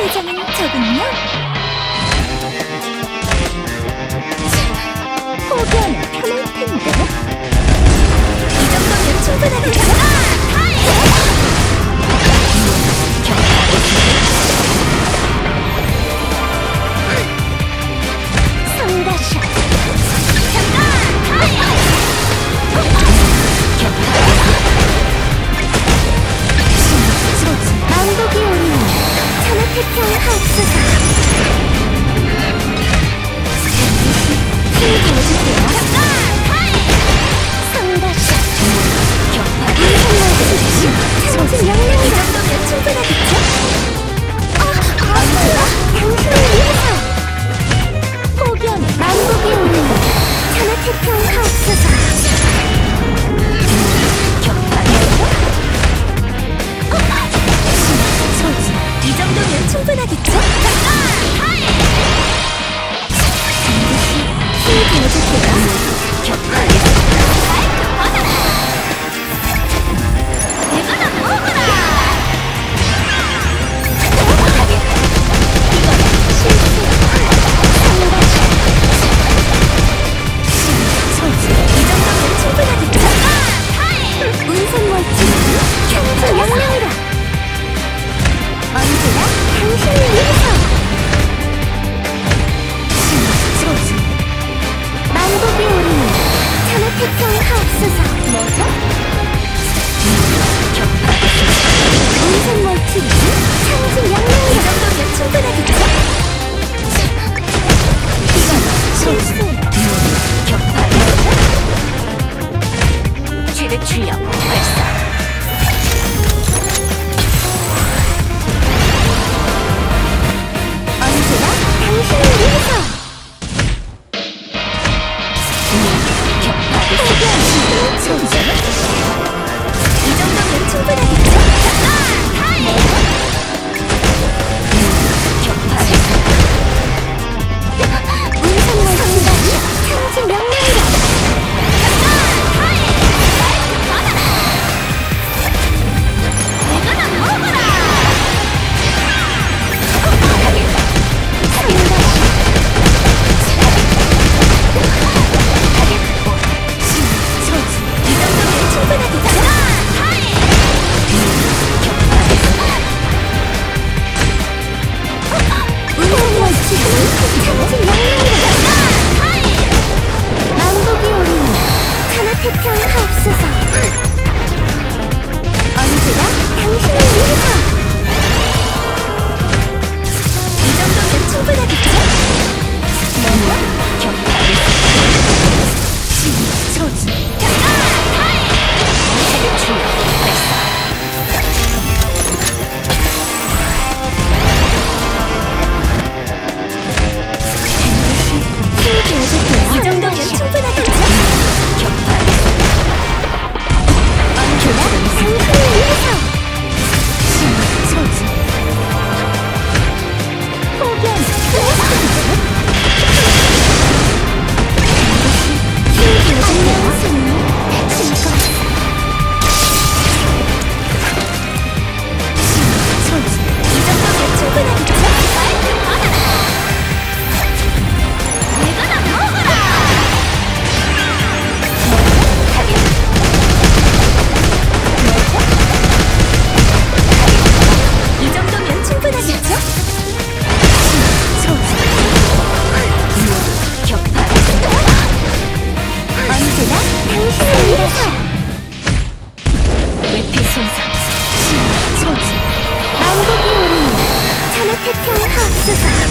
표정은 적은요? 포기하면 편할 텐데 이 정도면 충분하겠다 Okay. 당신을 위해서! 지로지 만복의 오리는 참흑태평 하옵소서 뭐죠? 온손 멀치 상징 영웅이 정도면 충분하겠죠? 이건 실수 격파 최대 출력 발사 苏菲的眼嗨強発すさ。